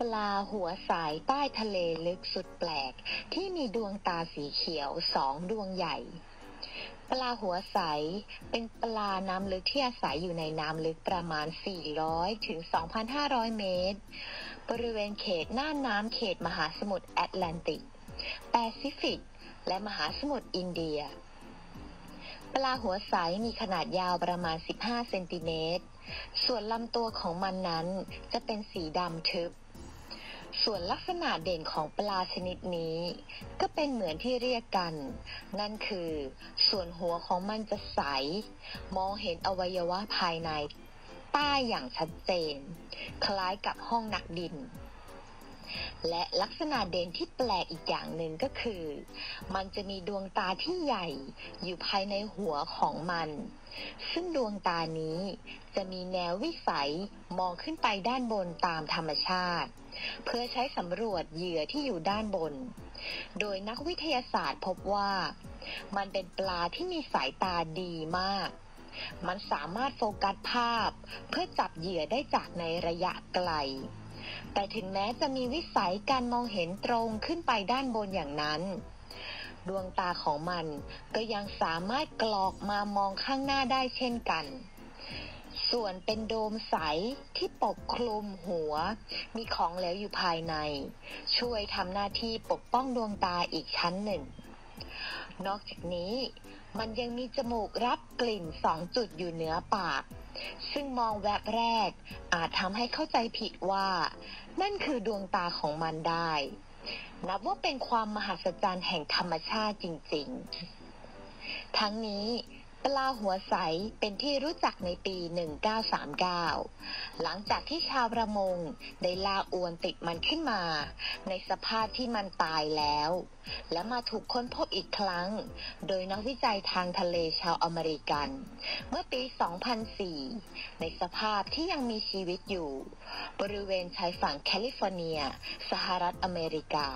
ปลาหัวสายใต้ทะเลลึกสุดแปลก ที่มีดวงตาสีเขียวสองดวงใหญ่ ปลาหัวใส เป็นปลาน้ำลึกที่อาศัยอยู่ในน้ำลึกประมาณ 400 ถึง 2,500 เมตร บริเวณเขตหน้าน้ำเขตมหาสมุทรแอตแลนติก แปซิฟิก และมหาสมุทรอินเดีย ปลาหัวใสมีขนาดยาวประมาณ 15 เซนติเมตรส่วนลำตัวของมันนั้นจะเป็นสีดำทึบ ส่วนลักษณะเด่นของปลาชนิดนี้ ก็เป็นเหมือนที่เรียกกัน นั่นคือ ส่วนหัวของมันจะใส มองเห็นอวัยวะภายในใต้อย่างชัดเจน คล้ายกับห้องนักดิน และลักษณะเด่นที่แปลกอีกอย่างหนึ่งก็คือ มันจะมีดวงตาที่ใหญ่อยู่ภายในหัวของมัน ซึ่งดวงตานี้จะมีแนววิสัยมองขึ้นไปด้านบนตามธรรมชาติ เพื่อใช้สำรวจเหยื่อที่อยู่ด้านบน โดยนักวิทยาศาสตร์พบว่า มันเป็นปลาที่มีสายตาดีมาก มันสามารถโฟกัสภาพ เพื่อจับเหยื่อได้จากในระยะไกล แต่ถึงแม้จะมีวิสัยการมองเห็นตรงขึ้นไปด้านบนอย่างนั้น ดวงตาของมันก็ยังสามารถกรอกมามองข้างหน้าได้เช่นกันส่วนเป็นโดมใสที่ปกคลุมหัว มีของเหลวอยู่ภายใน ช่วยทำหน้าที่ปกป้องดวงตาอีกชั้นหนึ่ง นอกจากนี้ มันยังมีจมูกรับกลิ่นสองจุดอยู่เหนือปาก ซึ่งมองแวบแรก อาจทำให้เข้าใจผิดว่า นั่นคือดวงตาของมันได้ นับว่าเป็นความมหัศจรรย์แห่งธรรมชาติจริง ๆ ทั้งนี้ ปลาหัวใสเป็นที่รู้จักในปี 1939 หลังจากที่ชาวประมงได้ลาอวนติดมันขึ้นมา ในสภาพที่มันตายแล้ว และมาถูกค้นพบอีกครั้ง โดยนักวิจัยทางทะเลชาวอเมริกัน เมื่อปี 2004 ในสภาพที่ยังมีชีวิตอยู่ บริเวณชายฝั่งแคลิฟอร์เนีย สหรัฐอเมริกา